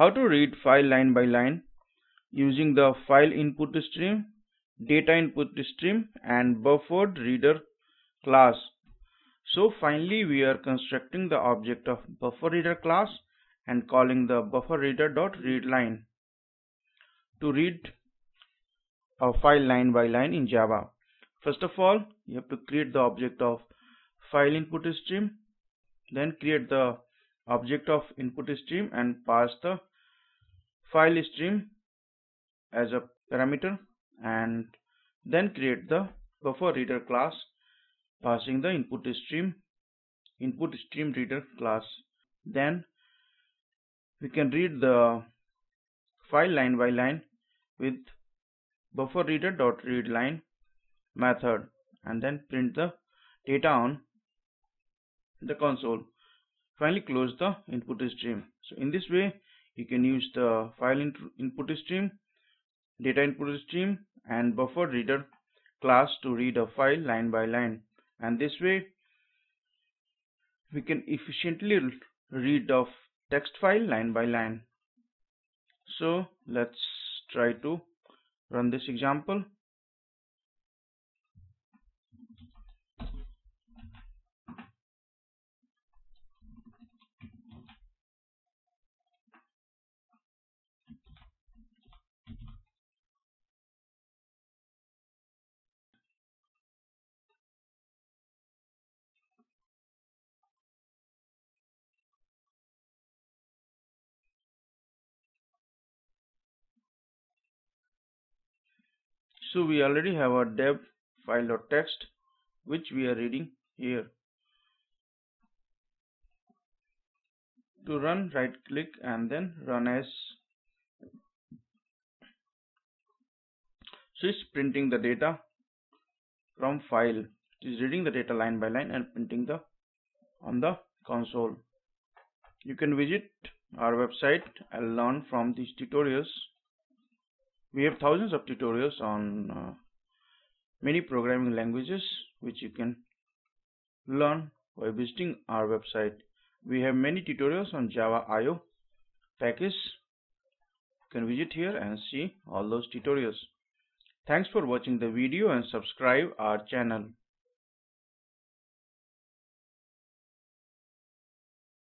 how to read file line by line using the file input stream, data input stream and buffered reader class. So finally we are constructing the object of buffer reader class and calling the buffer reader dot read line to read a file line by line in Java. First of all, you have to create the object of file input stream, then create the object of input stream and pass the file stream as a parameter and then create the buffer reader class passing the input stream input stream reader class. Then we can read the file line by line with buffer reader dot read line method and then print the data on the console. Finally close the input stream. So in this way you can use the file input stream data input stream and buffer reader class to read a file line by line. And this way we can efficiently read of text file line by line. So let's try to run this example So we already have a dev file or text which we are reading here. To run right click and then run as. So it's printing the data from file. It is reading the data line by line and printing the on the console. You can visit our website and learn from these tutorials we have thousands of tutorials on uh, many programming languages which you can learn by visiting our website. We have many tutorials on Java IO package. You can visit here and see all those tutorials. Thanks for watching the video and subscribe our channel.